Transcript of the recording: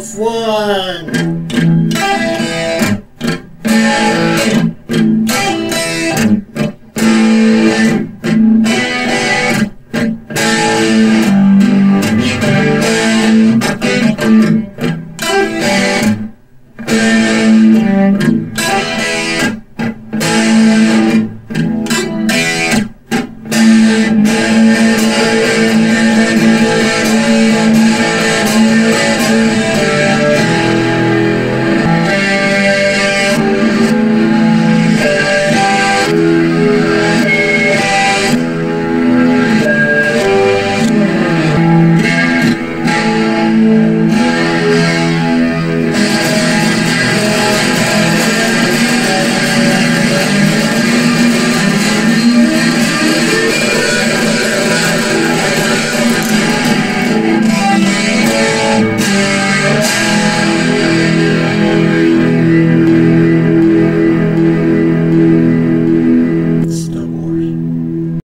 twelve, one.